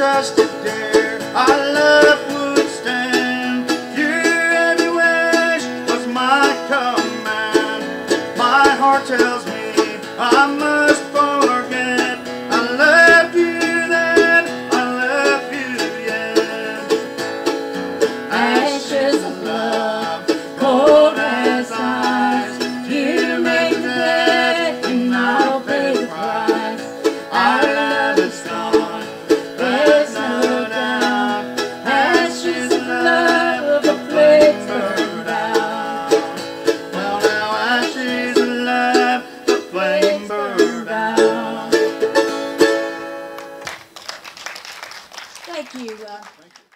just to dare. I love Woodston. Your every wish was my command. My heart tells me I must. Thank you. Uh, Thank you.